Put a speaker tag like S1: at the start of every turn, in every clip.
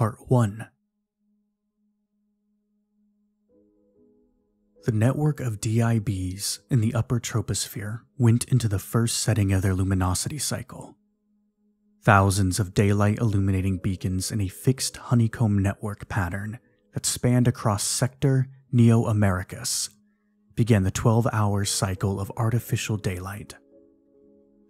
S1: Part 1 The network of DIBs in the upper troposphere went into the first setting of their luminosity cycle. Thousands of daylight illuminating beacons in a fixed honeycomb network pattern that spanned across sector Neo Americus began the 12 hour cycle of artificial daylight.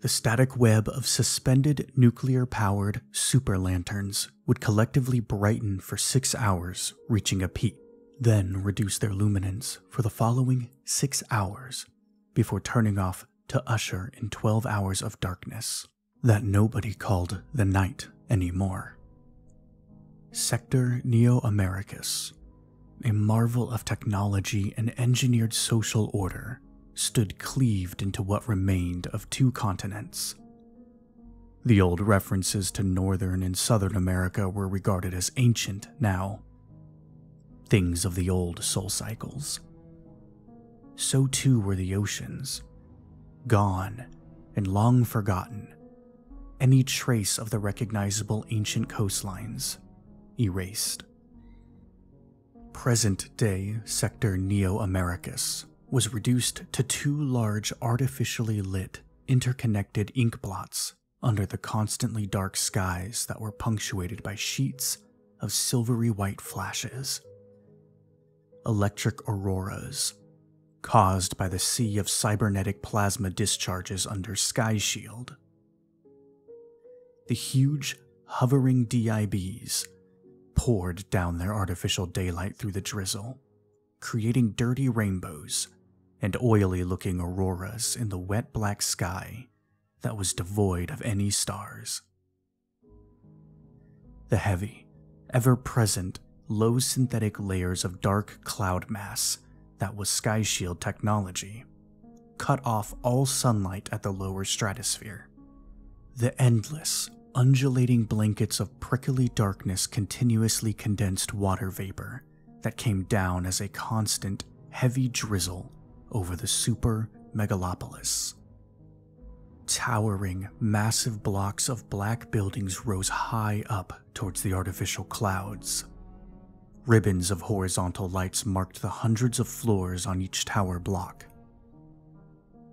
S1: The static web of suspended nuclear powered super lanterns would collectively brighten for six hours, reaching a peak then reduce their luminance for the following six hours before turning off to usher in 12 hours of darkness that nobody called the night anymore. Sector Neo Americus, a marvel of technology and engineered social order, stood cleaved into what remained of two continents. The old references to Northern and Southern America were regarded as ancient now, things of the old soul cycles. So too were the oceans, gone and long forgotten, any trace of the recognizable ancient coastlines erased. Present day Sector Neo Americus was reduced to two large artificially lit, interconnected ink blots under the constantly dark skies that were punctuated by sheets of silvery white flashes electric auroras caused by the sea of cybernetic plasma discharges under Sky Shield. The huge, hovering DIBs poured down their artificial daylight through the drizzle, creating dirty rainbows and oily looking auroras in the wet black sky that was devoid of any stars. The heavy, ever present low synthetic layers of dark cloud mass that was Sky Shield technology, cut off all sunlight at the lower stratosphere. The endless, undulating blankets of prickly darkness continuously condensed water vapor that came down as a constant, heavy drizzle over the super megalopolis. Towering, massive blocks of black buildings rose high up towards the artificial clouds, Ribbons of horizontal lights marked the hundreds of floors on each tower block.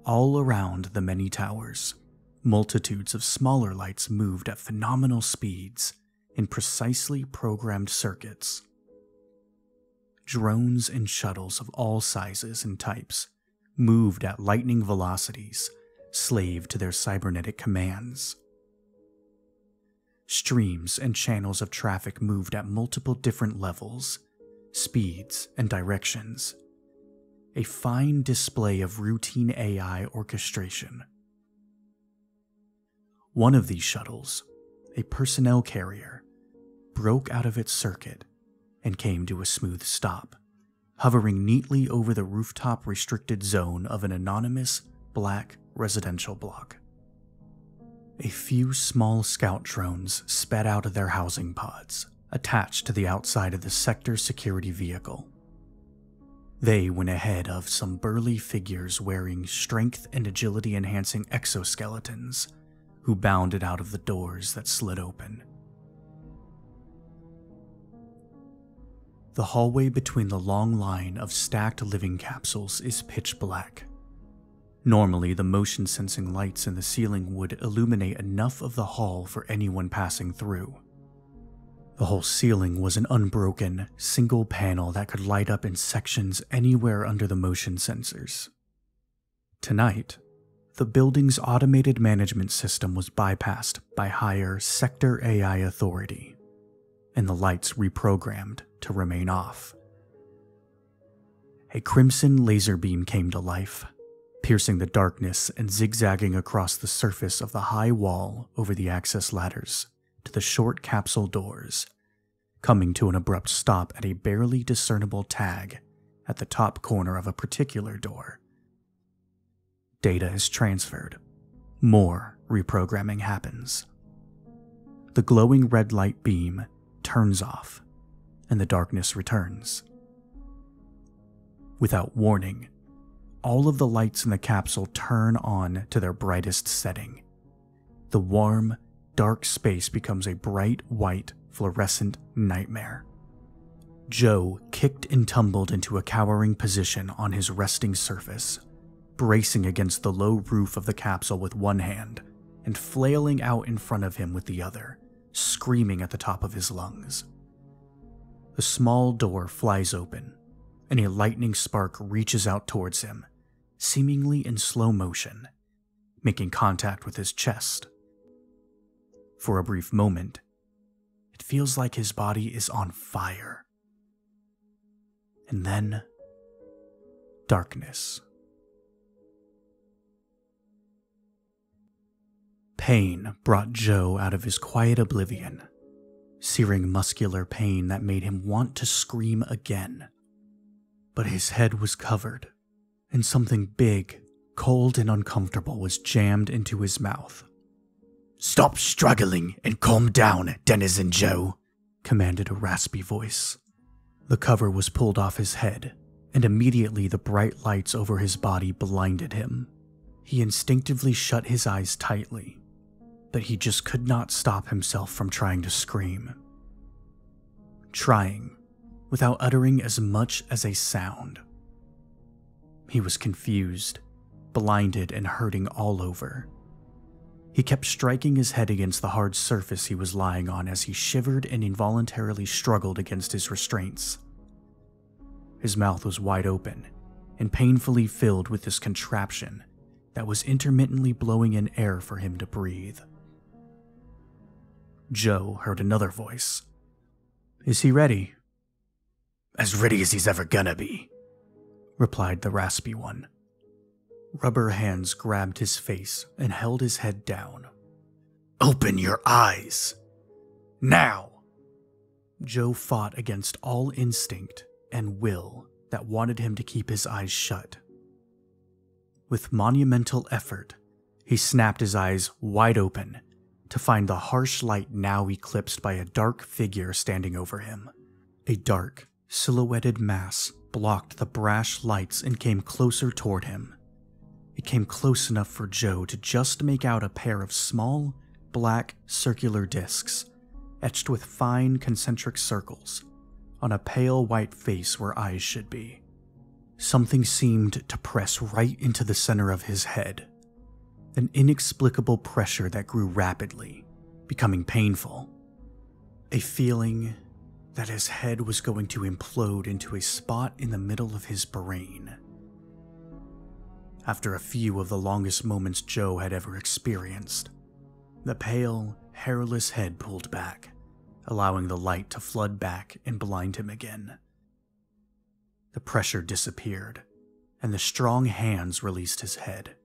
S1: All around the many towers, multitudes of smaller lights moved at phenomenal speeds in precisely programmed circuits. Drones and shuttles of all sizes and types moved at lightning velocities, slave to their cybernetic commands. Streams and channels of traffic moved at multiple different levels, speeds, and directions. A fine display of routine AI orchestration. One of these shuttles, a personnel carrier, broke out of its circuit and came to a smooth stop, hovering neatly over the rooftop restricted zone of an anonymous black residential block. A few small scout drones sped out of their housing pods, attached to the outside of the sector security vehicle. They went ahead of some burly figures wearing strength and agility enhancing exoskeletons who bounded out of the doors that slid open. The hallway between the long line of stacked living capsules is pitch black, Normally, the motion sensing lights in the ceiling would illuminate enough of the hall for anyone passing through. The whole ceiling was an unbroken, single panel that could light up in sections anywhere under the motion sensors. Tonight, the building's automated management system was bypassed by higher Sector AI authority, and the lights reprogrammed to remain off. A crimson laser beam came to life, piercing the darkness and zigzagging across the surface of the high wall over the access ladders to the short capsule doors, coming to an abrupt stop at a barely discernible tag at the top corner of a particular door. Data is transferred. More reprogramming happens. The glowing red light beam turns off, and the darkness returns. Without warning, all of the lights in the capsule turn on to their brightest setting. The warm, dark space becomes a bright white fluorescent nightmare. Joe kicked and tumbled into a cowering position on his resting surface, bracing against the low roof of the capsule with one hand and flailing out in front of him with the other, screaming at the top of his lungs. The small door flies open, and a lightning spark reaches out towards him, seemingly in slow motion, making contact with his chest. For a brief moment, it feels like his body is on fire. And then, darkness. Pain brought Joe out of his quiet oblivion, searing muscular pain that made him want to scream again. But his head was covered, and something big, cold, and uncomfortable was jammed into his mouth.
S2: Stop struggling and calm down, Denizen Joe, commanded a raspy voice.
S1: The cover was pulled off his head, and immediately the bright lights over his body blinded him. He instinctively shut his eyes tightly, but he just could not stop himself from trying to scream. Trying, without uttering as much as a sound. He was confused, blinded, and hurting all over. He kept striking his head against the hard surface he was lying on as he shivered and involuntarily struggled against his restraints. His mouth was wide open and painfully filled with this contraption that was intermittently blowing in air for him to breathe. Joe heard another voice. Is he ready?
S2: As ready as he's ever gonna be,
S1: replied the raspy one. Rubber hands grabbed his face and held his head down.
S2: Open your eyes! Now!
S1: Joe fought against all instinct and will that wanted him to keep his eyes shut. With monumental effort, he snapped his eyes wide open to find the harsh light now eclipsed by a dark figure standing over him. A dark, silhouetted mass blocked the brash lights and came closer toward him. It came close enough for Joe to just make out a pair of small, black, circular discs, etched with fine concentric circles, on a pale white face where eyes should be. Something seemed to press right into the center of his head. An inexplicable pressure that grew rapidly, becoming painful. A feeling that his head was going to implode into a spot in the middle of his brain. After a few of the longest moments Joe had ever experienced, the pale, hairless head pulled back, allowing the light to flood back and blind him again. The pressure disappeared, and the strong hands released his head.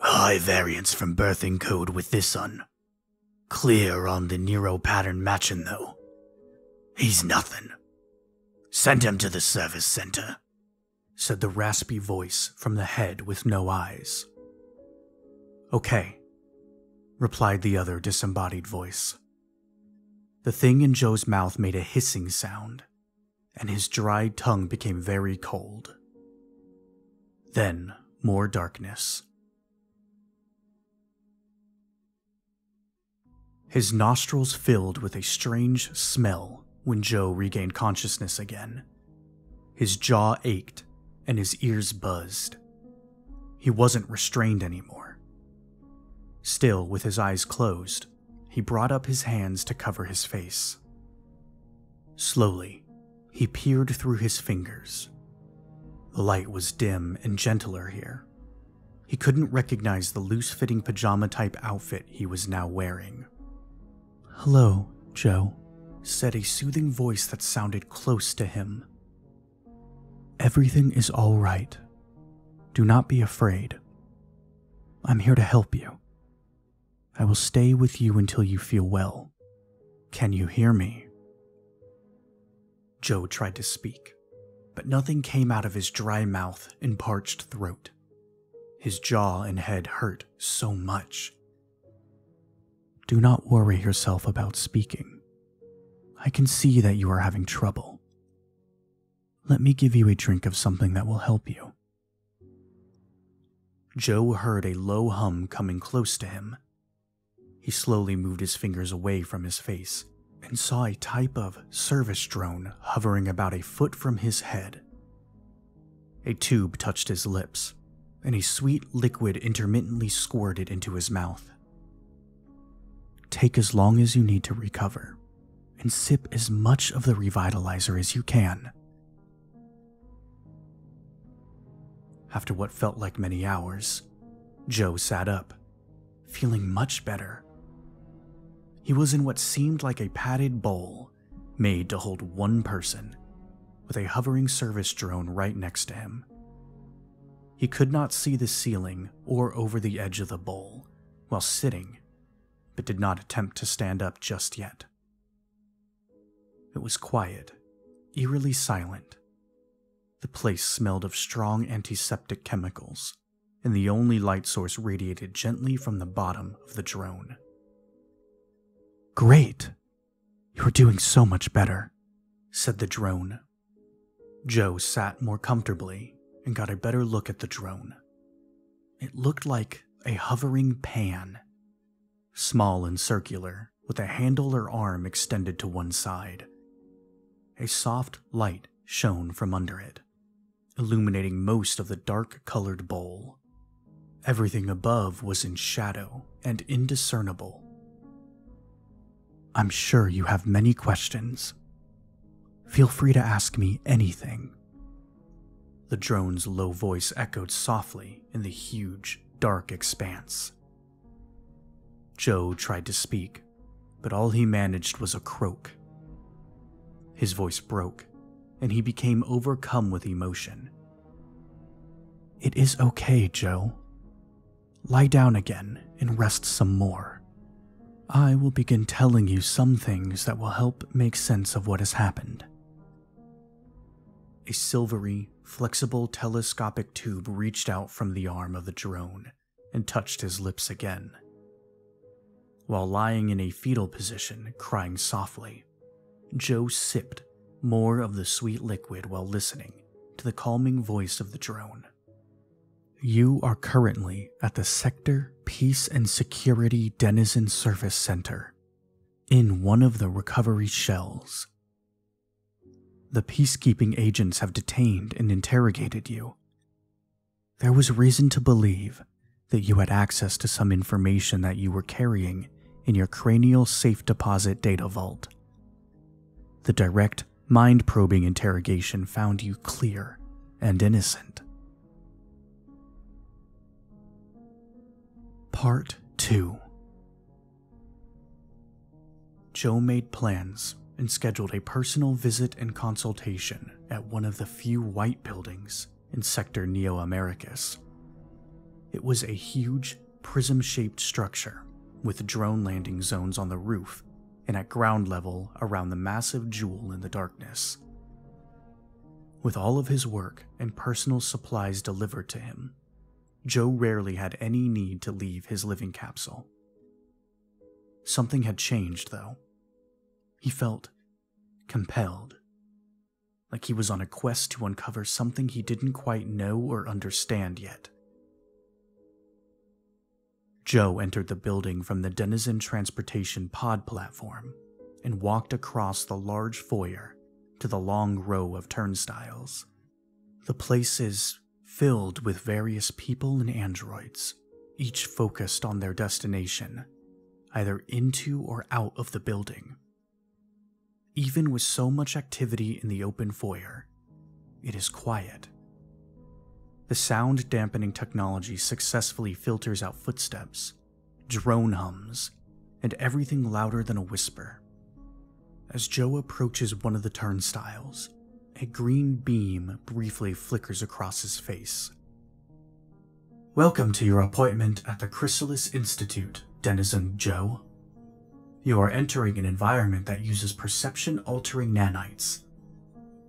S2: High variance from birthing code with this one. Clear on the neuro pattern matching, though. He's nothing. Send him to the service center
S1: said the raspy voice from the head with no eyes. Okay, replied the other disembodied voice. The thing in Joe's mouth made a hissing sound, and his dried tongue became very cold. Then more darkness. His nostrils filled with a strange smell when Joe regained consciousness again. His jaw ached and his ears buzzed. He wasn't restrained anymore. Still, with his eyes closed, he brought up his hands to cover his face. Slowly, he peered through his fingers. The light was dim and gentler here. He couldn't recognize the loose fitting pajama type outfit he was now wearing. Hello, Joe, said a soothing voice that sounded close to him. Everything is all right. Do not be afraid. I'm here to help you. I will stay with you until you feel well. Can you hear me? Joe tried to speak, but nothing came out of his dry mouth and parched throat. His jaw and head hurt so much. Do not worry yourself about speaking. I can see that you are having trouble. Let me give you a drink of something that will help you. Joe heard a low hum coming close to him. He slowly moved his fingers away from his face and saw a type of service drone hovering about a foot from his head. A tube touched his lips, and a sweet liquid intermittently squirted into his mouth. Take as long as you need to recover, and sip as much of the revitalizer as you can. After what felt like many hours, Joe sat up, feeling much better. He was in what seemed like a padded bowl made to hold one person, with a hovering service drone right next to him. He could not see the ceiling or over the edge of the bowl while sitting, but did not attempt to stand up just yet. It was quiet, eerily silent. The place smelled of strong antiseptic chemicals, and the only light source radiated gently from the bottom of the drone. Great! You're doing so much better, said the drone. Joe sat more comfortably and got a better look at the drone. It looked like a hovering pan, small and circular, with a handle or arm extended to one side. A soft light shone from under it, illuminating most of the dark colored bowl. Everything above was in shadow and indiscernible. I'm sure you have many questions. Feel free to ask me anything. The drone's low voice echoed softly in the huge, dark expanse. Joe tried to speak, but all he managed was a croak. His voice broke, and he became overcome with emotion. It is okay, Joe. Lie down again and rest some more. I will begin telling you some things that will help make sense of what has happened. A silvery, flexible telescopic tube reached out from the arm of the drone and touched his lips again. While lying in a fetal position, crying softly, Joe sipped more of the sweet liquid while listening to the calming voice of the drone. You are currently at the Sector Peace and Security Denizen Service Center in one of the recovery shells. The peacekeeping agents have detained and interrogated you. There was reason to believe that you had access to some information that you were carrying in your cranial safe deposit data vault. The direct, mind probing interrogation found you clear and innocent. Part 2 Joe made plans and scheduled a personal visit and consultation at one of the few white buildings in Sector Neo Americus. It was a huge, prism shaped structure with drone landing zones on the roof and at ground level around the massive jewel in the darkness. With all of his work and personal supplies delivered to him, Joe rarely had any need to leave his living capsule. Something had changed, though. He felt compelled, like he was on a quest to uncover something he didn't quite know or understand yet. Joe entered the building from the Denizen Transportation Pod platform and walked across the large foyer to the long row of turnstiles. The place is filled with various people and androids, each focused on their destination, either into or out of the building. Even with so much activity in the open foyer, it is quiet the sound dampening technology successfully filters out footsteps, drone hums, and everything louder than a whisper. As Joe approaches one of the turnstiles, a green beam briefly flickers across his face. Welcome to your appointment at the Chrysalis Institute, Denizen Joe. You are entering an environment that uses perception altering nanites.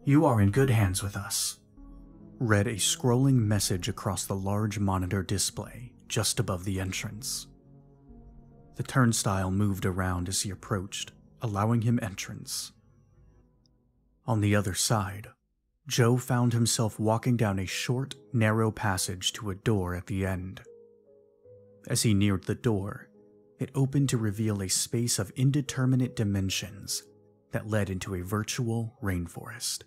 S1: You are in good hands with us read a scrolling message across the large monitor display just above the entrance. The turnstile moved around as he approached, allowing him entrance. On the other side, Joe found himself walking down a short, narrow passage to a door at the end. As he neared the door, it opened to reveal a space of indeterminate dimensions that led into a virtual rainforest.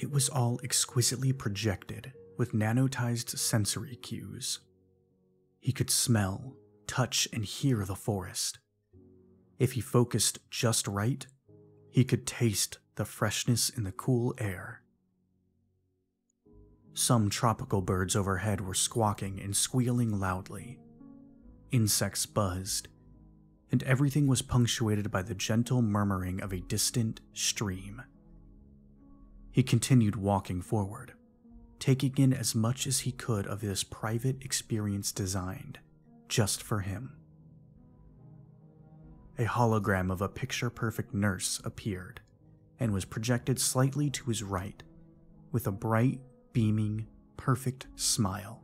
S1: It was all exquisitely projected with nanotized sensory cues. He could smell, touch, and hear the forest. If he focused just right, he could taste the freshness in the cool air. Some tropical birds overhead were squawking and squealing loudly. Insects buzzed, and everything was punctuated by the gentle murmuring of a distant stream. He continued walking forward, taking in as much as he could of this private experience designed just for him. A hologram of a picture perfect nurse appeared and was projected slightly to his right with a bright, beaming, perfect smile.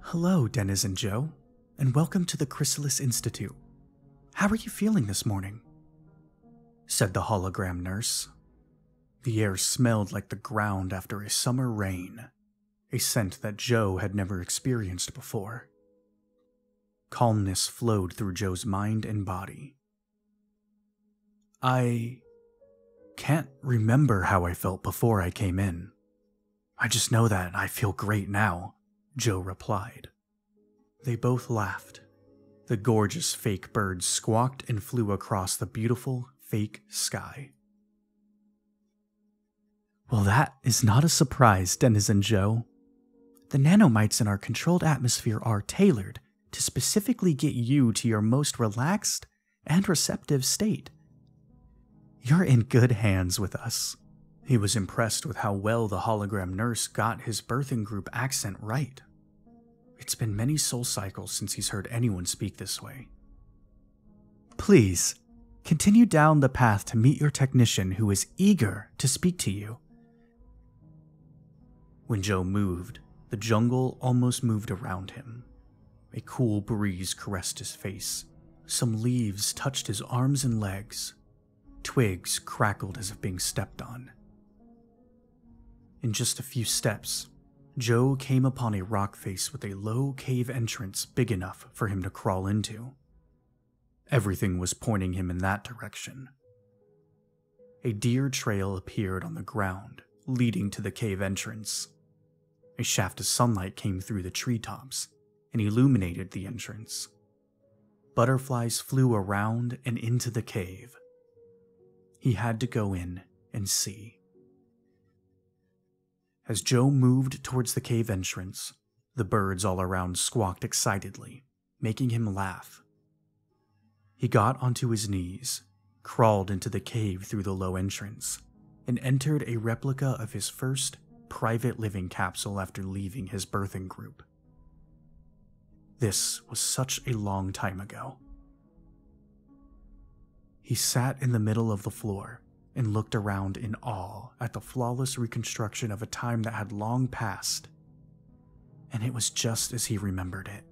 S1: Hello, Denizen Joe, and welcome to the Chrysalis Institute. How are you feeling this morning? said the hologram nurse. The air smelled like the ground after a summer rain, a scent that Joe had never experienced before. Calmness flowed through Joe's mind and body. I can't remember how I felt before I came in. I just know that I feel great now, Joe replied. They both laughed. The gorgeous fake birds squawked and flew across the beautiful fake sky. Well, that is not a surprise, Denizen Joe. The nanomites in our controlled atmosphere are tailored to specifically get you to your most relaxed and receptive state. You're in good hands with us. He was impressed with how well the hologram nurse got his birthing group accent right. It's been many soul cycles since he's heard anyone speak this way. Please, continue down the path to meet your technician who is eager to speak to you. When Joe moved, the jungle almost moved around him. A cool breeze caressed his face. Some leaves touched his arms and legs. Twigs crackled as if being stepped on. In just a few steps, Joe came upon a rock face with a low cave entrance big enough for him to crawl into. Everything was pointing him in that direction. A deer trail appeared on the ground, leading to the cave entrance. A shaft of sunlight came through the treetops, and illuminated the entrance. Butterflies flew around and into the cave. He had to go in and see. As Joe moved towards the cave entrance, the birds all around squawked excitedly, making him laugh. He got onto his knees, crawled into the cave through the low entrance, and entered a replica of his first private living capsule after leaving his birthing group. This was such a long time ago. He sat in the middle of the floor and looked around in awe at the flawless reconstruction of a time that had long passed. And it was just as he remembered it.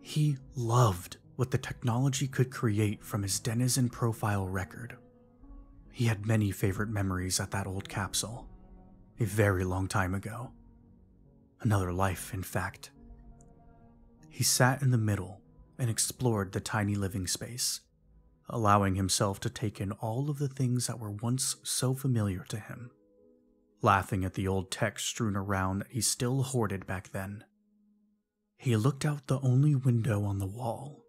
S1: He loved what the technology could create from his denizen profile record. He had many favorite memories at that old capsule, a very long time ago. Another life, in fact. He sat in the middle and explored the tiny living space, allowing himself to take in all of the things that were once so familiar to him, laughing at the old tech strewn around that he still hoarded back then. He looked out the only window on the wall,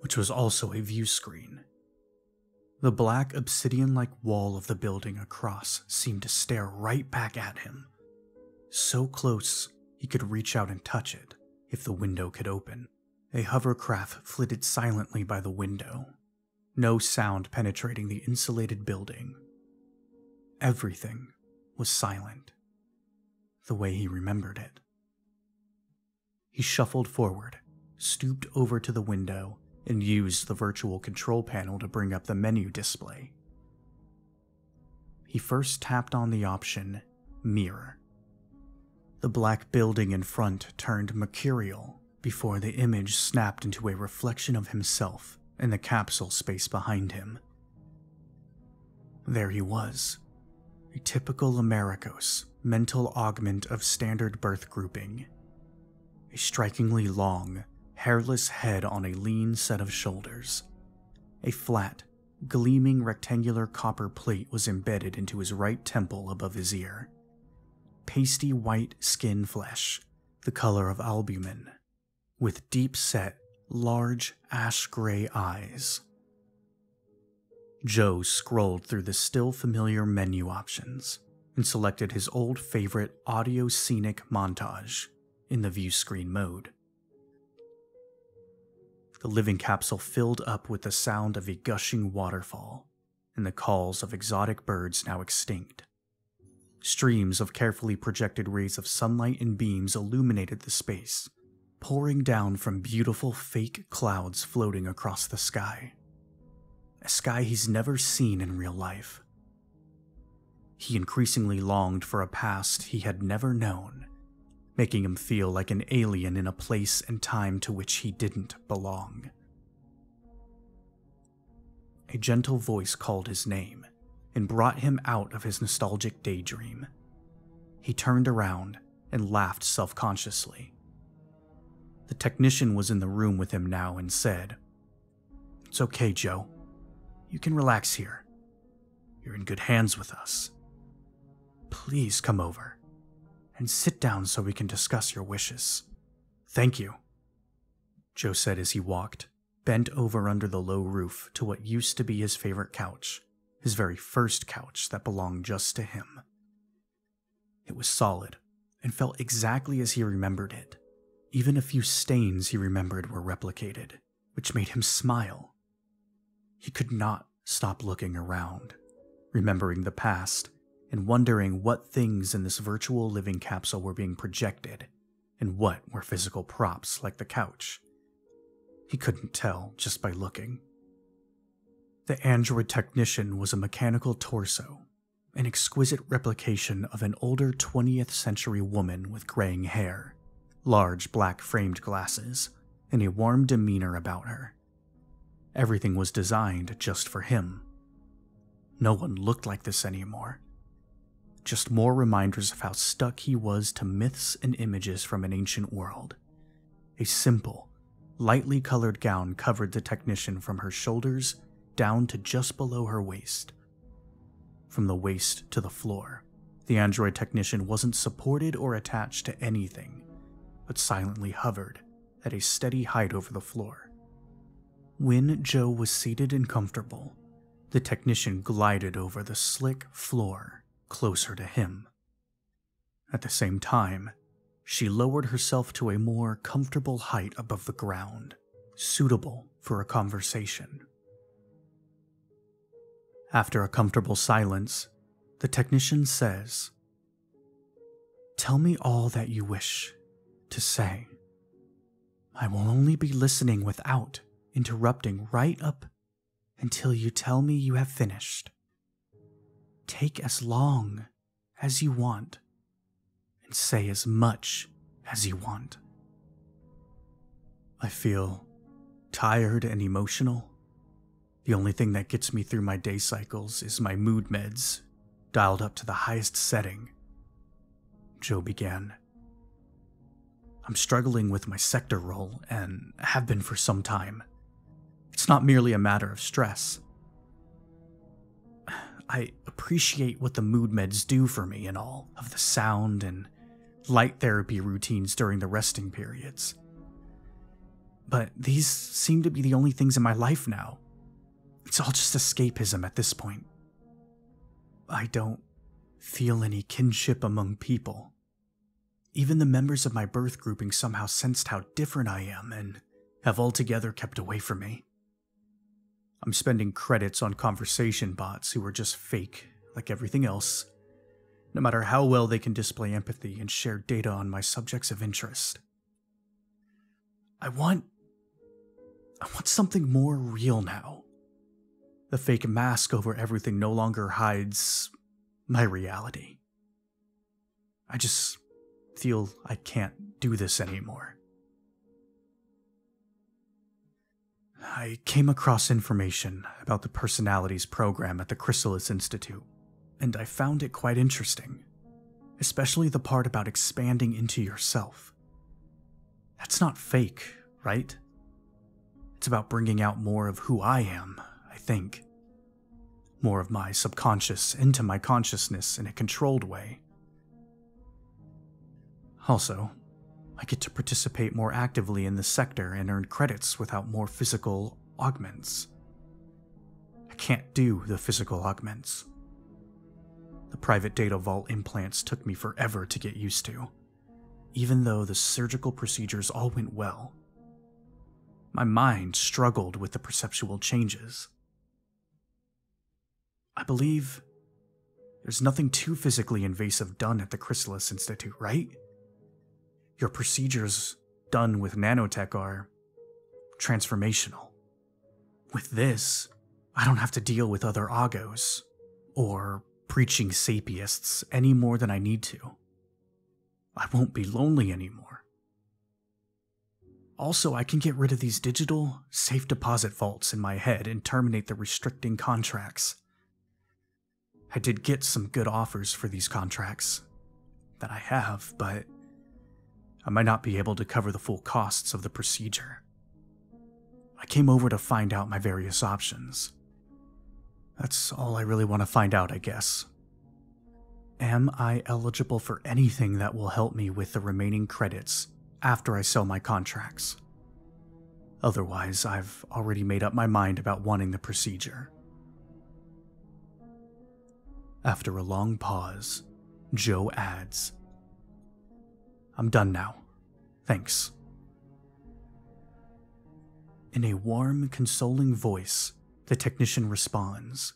S1: which was also a view screen. The black obsidian like wall of the building across seemed to stare right back at him, so close he could reach out and touch it if the window could open. A hovercraft flitted silently by the window, no sound penetrating the insulated building. Everything was silent, the way he remembered it. He shuffled forward, stooped over to the window, and used the virtual control panel to bring up the menu display. He first tapped on the option Mirror the black building in front turned mercurial before the image snapped into a reflection of himself in the capsule space behind him. There he was, a typical Americus mental augment of standard birth grouping. A strikingly long, hairless head on a lean set of shoulders. A flat, gleaming rectangular copper plate was embedded into his right temple above his ear. Pasty white skin flesh, the color of albumin, with deep set, large ash gray eyes. Joe scrolled through the still familiar menu options and selected his old favorite audio scenic montage in the view screen mode. The living capsule filled up with the sound of a gushing waterfall and the calls of exotic birds now extinct. Streams of carefully projected rays of sunlight and beams illuminated the space, pouring down from beautiful fake clouds floating across the sky. A sky he's never seen in real life. He increasingly longed for a past he had never known making him feel like an alien in a place and time to which he didn't belong. A gentle voice called his name and brought him out of his nostalgic daydream. He turned around and laughed self consciously. The technician was in the room with him now and said, It's okay, Joe. You can relax here. You're in good hands with us. Please come over and sit down so we can discuss your wishes. Thank you, Joe said as he walked, bent over under the low roof to what used to be his favorite couch, his very first couch that belonged just to him. It was solid and felt exactly as he remembered it. Even a few stains he remembered were replicated, which made him smile. He could not stop looking around, remembering the past and wondering what things in this virtual living capsule were being projected and what were physical props like the couch. He couldn't tell just by looking. The android technician was a mechanical torso, an exquisite replication of an older 20th century woman with graying hair, large black framed glasses, and a warm demeanor about her. Everything was designed just for him. No one looked like this anymore just more reminders of how stuck he was to myths and images from an ancient world. A simple, lightly colored gown covered the technician from her shoulders down to just below her waist. From the waist to the floor, the android technician wasn't supported or attached to anything, but silently hovered at a steady height over the floor. When Joe was seated and comfortable, the technician glided over the slick floor closer to him. At the same time, she lowered herself to a more comfortable height above the ground, suitable for a conversation. After a comfortable silence, the technician says, Tell me all that you wish to say. I will only be listening without interrupting right up until you tell me you have finished. Take as long as you want and say as much as you want. I feel tired and emotional. The only thing that gets me through my day cycles is my mood meds, dialed up to the highest setting. Joe began. I'm struggling with my sector role and have been for some time. It's not merely a matter of stress. I appreciate what the mood meds do for me and all of the sound and light therapy routines during the resting periods. But these seem to be the only things in my life now. It's all just escapism at this point. I don't feel any kinship among people. Even the members of my birth grouping somehow sensed how different I am and have altogether kept away from me. I'm spending credits on conversation bots who are just fake, like everything else, no matter how well they can display empathy and share data on my subjects of interest. I want. I want something more real now. The fake mask over everything no longer hides my reality. I just feel I can't do this anymore. I came across information about the personalities program at the Chrysalis Institute, and I found it quite interesting, especially the part about expanding into yourself. That's not fake, right? It's about bringing out more of who I am, I think. More of my subconscious into my consciousness in a controlled way. Also, I get to participate more actively in the sector and earn credits without more physical augments. I can't do the physical augments. The private data vault implants took me forever to get used to, even though the surgical procedures all went well. My mind struggled with the perceptual changes. I believe there's nothing too physically invasive done at the Chrysalis Institute, right? Your procedures done with nanotech are transformational. With this, I don't have to deal with other Agos or preaching sapiists any more than I need to. I won't be lonely anymore. Also, I can get rid of these digital safe deposit vaults in my head and terminate the restricting contracts. I did get some good offers for these contracts that I have, but I might not be able to cover the full costs of the procedure. I came over to find out my various options. That's all I really want to find out, I guess. Am I eligible for anything that will help me with the remaining credits after I sell my contracts? Otherwise, I've already made up my mind about wanting the procedure. After a long pause, Joe adds, I'm done now. Thanks. In a warm, consoling voice, the technician responds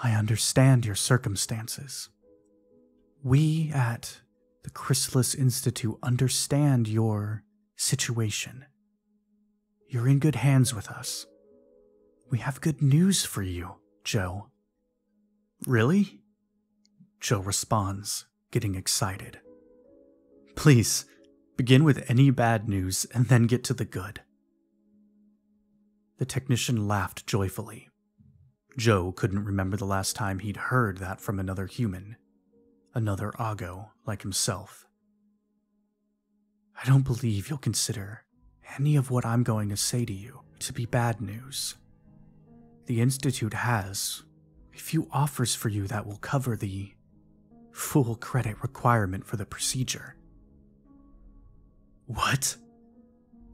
S1: I understand your circumstances. We at the Chrysalis Institute understand your situation. You're in good hands with us. We have good news for you, Joe. Really? Joe responds, getting excited. Please, begin with any bad news and then get to the good. The technician laughed joyfully. Joe couldn't remember the last time he'd heard that from another human, another Ago like himself. I don't believe you'll consider any of what I'm going to say to you to be bad news. The Institute has a few offers for you that will cover the full credit requirement for the procedure. What?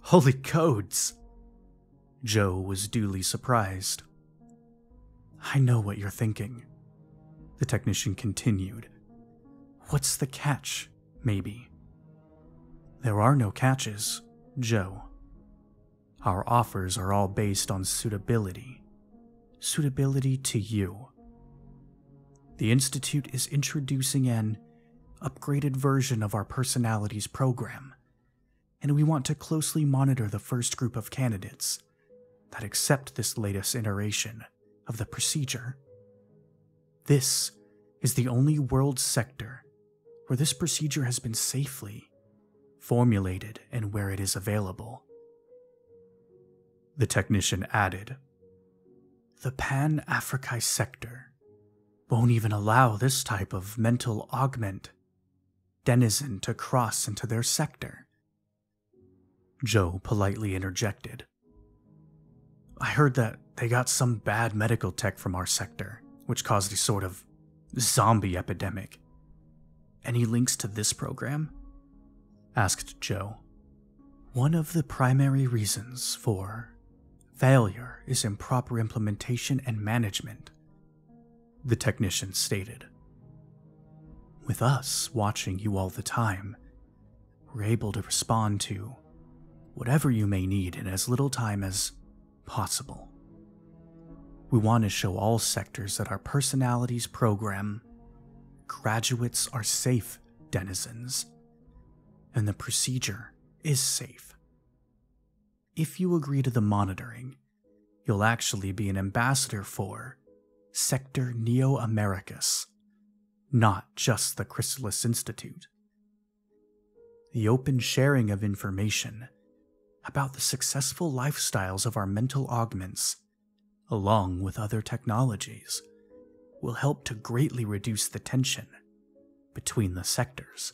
S1: Holy codes! Joe was duly surprised. I know what you're thinking. The technician continued. What's the catch, maybe? There are no catches, Joe. Our offers are all based on suitability. Suitability to you. The Institute is introducing an upgraded version of our personalities program and we want to closely monitor the first group of candidates that accept this latest iteration of the procedure. This is the only world sector where this procedure has been safely formulated and where it is available. The technician added, The Pan Africi sector won't even allow this type of mental augment denizen to cross into their sector. Joe politely interjected. I heard that they got some bad medical tech from our sector, which caused a sort of zombie epidemic. Any links to this program? asked Joe. One of the primary reasons for failure is improper implementation and management, the technician stated. With us watching you all the time, we're able to respond to whatever you may need in as little time as possible. We want to show all sectors that our personalities program graduates are safe denizens, and the procedure is safe. If you agree to the monitoring, you'll actually be an ambassador for Sector Neo Americus, not just the Chrysalis Institute. The open sharing of information about the successful lifestyles of our mental augments, along with other technologies, will help to greatly reduce the tension between the sectors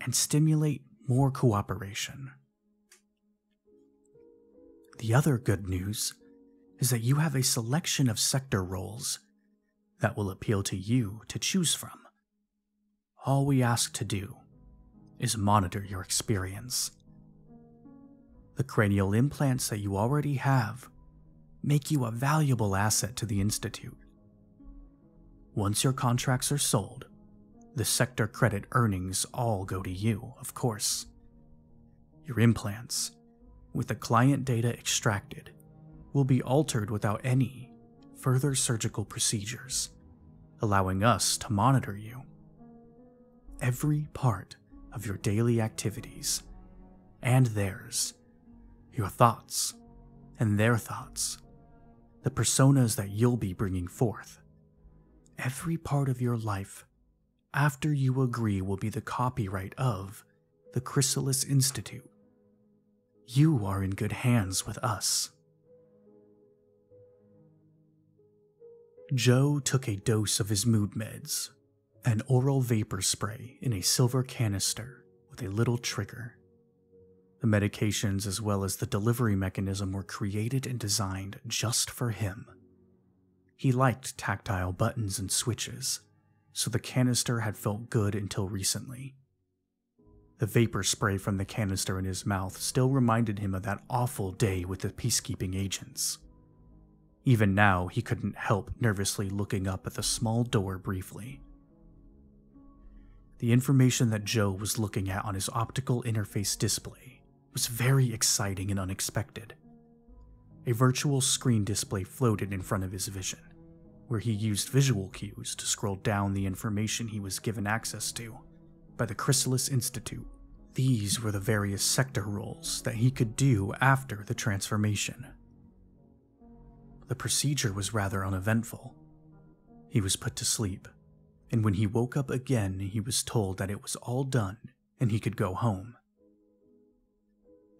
S1: and stimulate more cooperation. The other good news is that you have a selection of sector roles that will appeal to you to choose from. All we ask to do is monitor your experience. The cranial implants that you already have make you a valuable asset to the Institute. Once your contracts are sold, the sector credit earnings all go to you, of course. Your implants, with the client data extracted, will be altered without any further surgical procedures, allowing us to monitor you. Every part of your daily activities and theirs, your thoughts and their thoughts, the personas that you'll be bringing forth. Every part of your life after you agree will be the copyright of the Chrysalis Institute. You are in good hands with us. Joe took a dose of his mood meds, an oral vapor spray in a silver canister with a little trigger. The medications, as well as the delivery mechanism, were created and designed just for him. He liked tactile buttons and switches, so the canister had felt good until recently. The vapor spray from the canister in his mouth still reminded him of that awful day with the peacekeeping agents. Even now, he couldn't help nervously looking up at the small door briefly. The information that Joe was looking at on his optical interface display was very exciting and unexpected. A virtual screen display floated in front of his vision, where he used visual cues to scroll down the information he was given access to by the Chrysalis Institute. These were the various sector roles that he could do after the transformation. The procedure was rather uneventful. He was put to sleep, and when he woke up again, he was told that it was all done and he could go home.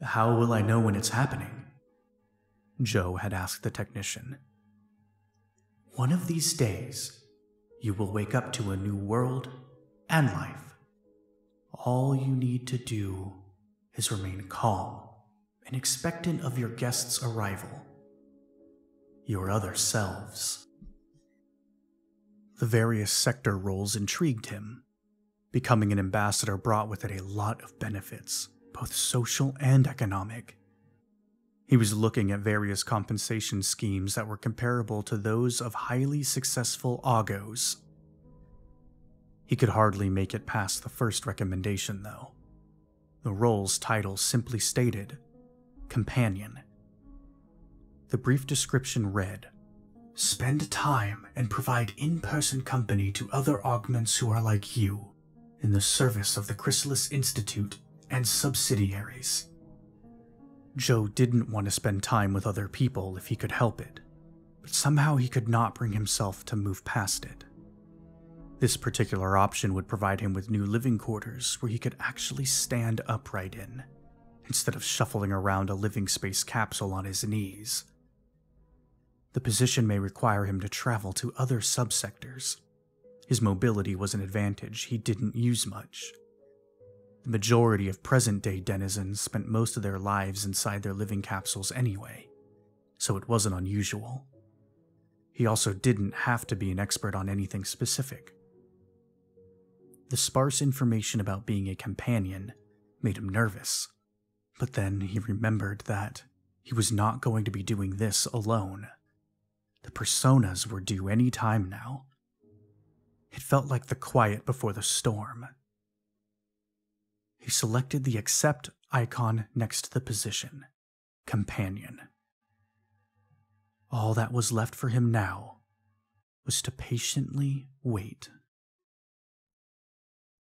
S1: How will I know when it's happening? Joe had asked the technician. One of these days, you will wake up to a new world and life. All you need to do is remain calm and expectant of your guest's arrival. Your other selves. The various sector roles intrigued him. Becoming an ambassador brought with it a lot of benefits, both social and economic. He was looking at various compensation schemes that were comparable to those of highly successful Augos he could hardly make it past the first recommendation, though. The role's title simply stated Companion. The brief description read Spend time and provide in person company to other augments who are like you, in the service of the Chrysalis Institute and subsidiaries. Joe didn't want to spend time with other people if he could help it, but somehow he could not bring himself to move past it. This particular option would provide him with new living quarters where he could actually stand upright in, instead of shuffling around a living space capsule on his knees. The position may require him to travel to other subsectors. His mobility was an advantage he didn't use much. The majority of present day denizens spent most of their lives inside their living capsules anyway, so it wasn't unusual. He also didn't have to be an expert on anything specific. The sparse information about being a companion made him nervous, but then he remembered that he was not going to be doing this alone. The personas were due any time now. It felt like the quiet before the storm. He selected the accept icon next to the position, companion. All that was left for him now was to patiently wait.